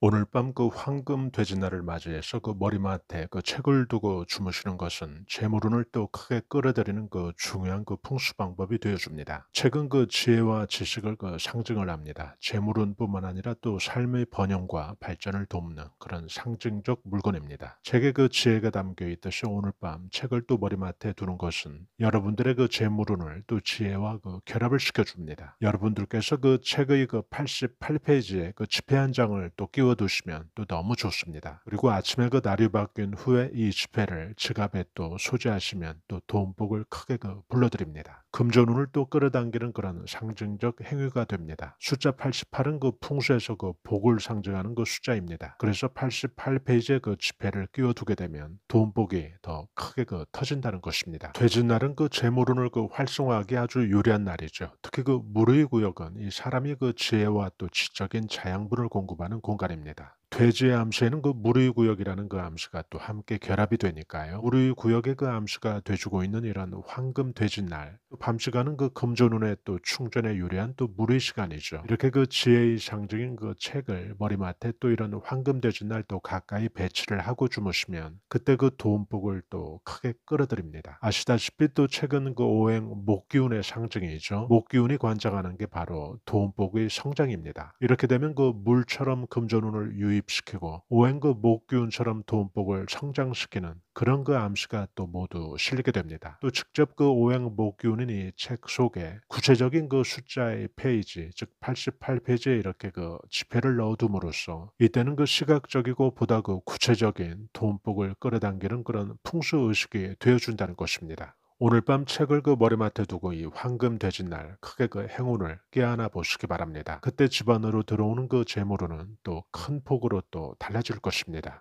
오늘 밤 그 황금 돼지날을 맞이해서 그 머리맡에 그 책을 두고 주무시는 것은 재물운을 또 크게 끌어들이는 그 중요한 그 풍수 방법이 되어줍니다. 책은 그 지혜와 지식을 그 상징을 합니다. 재물운뿐만 아니라 또 삶의 번영과 발전을 돕는 그런 상징적 물건입니다. 책에 그 지혜가 담겨 있듯이 오늘 밤 책을 또 머리맡에 두는 것은 여러분들의 그 재물운을 또 지혜와 그 결합을 시켜줍니다. 여러분들께서 그 책의 그 88페이지에 그 지폐 한 장을 또 끼워 두시면 또 너무 좋습니다. 그리고 아침에 그 날이 바뀐 후에 이 지폐를 지갑에 또 소지하시면 또 돈복을 크게 그 불러드립니다. 금전운을 또 끌어당기는 그런 상징적 행위가 됩니다. 숫자 88은 그 풍수에서 그 복을 상징하는 그 숫자입니다. 그래서 88페이지에 그 지폐를 끼워두게 되면 돈복이 더 크게 그 터진다는 것입니다. 돼지날은 그 재물운을 그 활성화하기 아주 유리한 날이죠. 특히 그 물의 구역은 이 사람이 그 지혜와 또 지적인 자양분을 공급하는 공간입니다. 아닙니다. 돼지의 암시에는 그 물의 구역이라는 그 암시가 또 함께 결합이 되니까요. 물의 구역의 그 암시가 돼주고 있는 이런 황금 돼지 날, 밤 시간은 그 금전운에 또 충전에 유리한 또 물의 시간이죠. 이렇게 그 지혜의 상징인 그 책을 머리맡에 또 이런 황금 돼지 날 또 가까이 배치를 하고 주무시면 그때 그 돈복을 또 크게 끌어들입니다. 아시다시피 또 책은 그 오행 목기운의 상징이죠. 목기운이 관장하는 게 바로 돈복의 성장입니다. 이렇게 되면 그 물처럼 금전운을 유입 유입시키고 오행그 목기운처럼 돈복을 성장시키는 그런 그 암시가 또 모두 실리게 됩니다. 또 직접 그 오행 목기운인 이 책 속에 구체적인 그 숫자의 페이지, 즉 88페이지에 이렇게 그 지폐를 넣어둠으로써 이때는 그 시각적이고 보다 그 구체적인 돈복을 끌어당기는 그런 풍수 의식이 되어준다는 것입니다. 오늘 밤 책을 그 머리맡에 두고 이 황금 돼지 날 크게 그 행운을 껴안아 보시기 바랍니다. 그때 집안으로 들어오는 그 재물로는 또 큰 폭으로 또 달라질 것입니다.